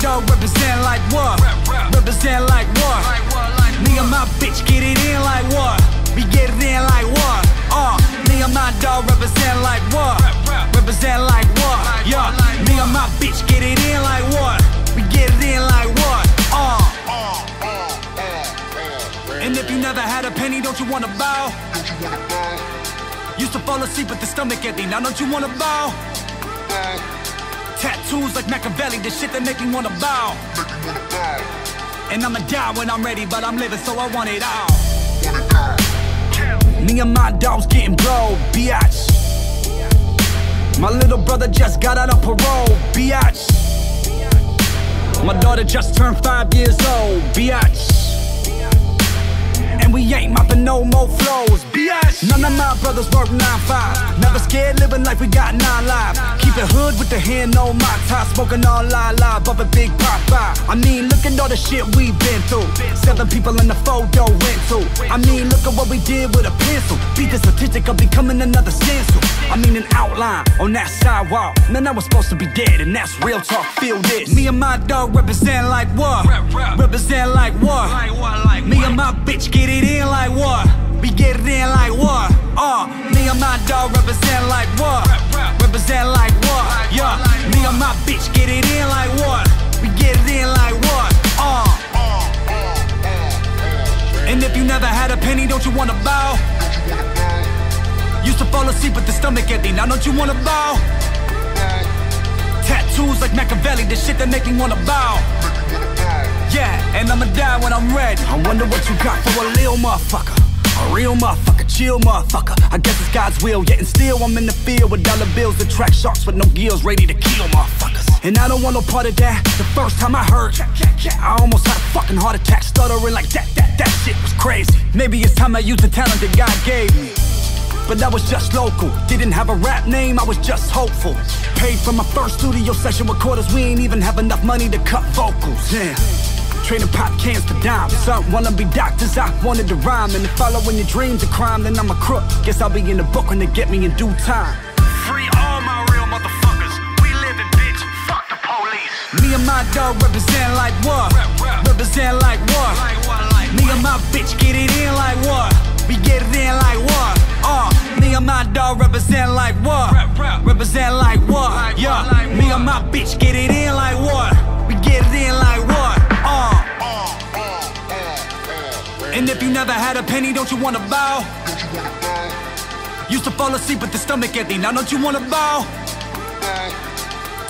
dog represent like what? Represent like what? Me and my bitch get it in like what? We get it in like what? Uh, and my dog represent like what? Represent like what? Yeah, me and my bitch get it in like what? We get it in like what? Uh. And if you never had a penny, don't you wanna bow? Used to fall asleep with the stomach empty, now don't you wanna bow? Tattoos like Makaveli, the shit that make me wanna bow. And I'ma die when I'm ready, but I'm living so I want it all. Me and my dogs getting blow, biatch. My little brother just got out of parole, biatch. My daughter just turned five years old, biatch. Ain't mopping no more flows, biatch. None of my brothers work 9-5. Never scared, living like we got nine lives. Keep it hood with the hand on my tie, smoking all lie lie, bumping big Popeye. I mean, look at all the shit we've been through. Seven people in the photo went to. I mean, look at what we did with a pencil. Beat the statistic of becoming another stencil. I mean, an outline on that sidewalk. Man, I was supposed to be dead, and that's real talk. Feel this. Me and my dog represent like what? Represent like what? Me and my bitch get it in like what? We get it in like what? Uh, me and my dog represent like what? Represent like what? Yeah, me and my bitch get it in like what? We get it in like what? Uh. And if you never had a penny, don't you wanna bow? Used to fall asleep with the stomach empty, now don't you wanna bow? Tattoos like Makaveli, the shit that make me wanna bow. Yeah, and I'ma die when I'm ready. I wonder what you got for a little motherfucker. A real motherfucker, chill motherfucker. I guess it's God's will, yet and still I'm in the field with dollar bills that track sharks with no gills, ready to kill motherfuckers. And I don't want no part of that. The first time I heard, I almost had a fucking heart attack, stuttering like that, that, that shit was crazy. Maybe it's time I use the talent that God gave me. But I was just local, didn't have a rap name, I was just hopeful. Paid for my first studio session with quarters, we ain't even have enough money to cut vocals. Damn. Trading pop cans for dimes. Some wanna be doctors, I wanted to rhyme. And if following your dreams a crime, then I'm a crook. Guess I'll be in the book when they get me in due time. Free all my real motherfuckers. We living, bitch. Fuck the police. Me and my dog represent like what? Represent like what? Me and my bitch get it in like what? We get it in like what? Uh, me and my dog represent like what? Represent like what? Yeah, me and my bitch get it in like what? We get it in like what? And if you never had a penny, don't you wanna bow? Used to fall asleep with the stomach empty, now don't you wanna bow?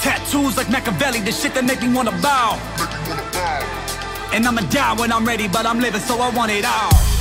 Tattoos like Makaveli, the shit that make me wanna bow. And I'ma die when I'm ready, but I'm living so I want it all.